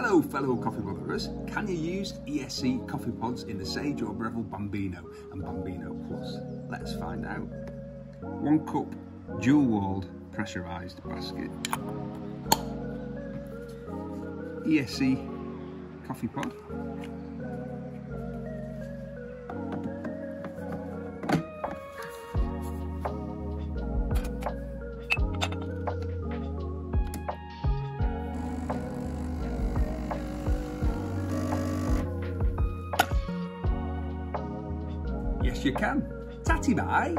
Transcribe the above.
Hello fellow coffee botherers, can you use ESE coffee pods in the Sage or Breville Bambino and Bambino Plus? Let's find out. One cup dual walled pressurised basket. ESE coffee pod. Yes, you can. Tatty bye.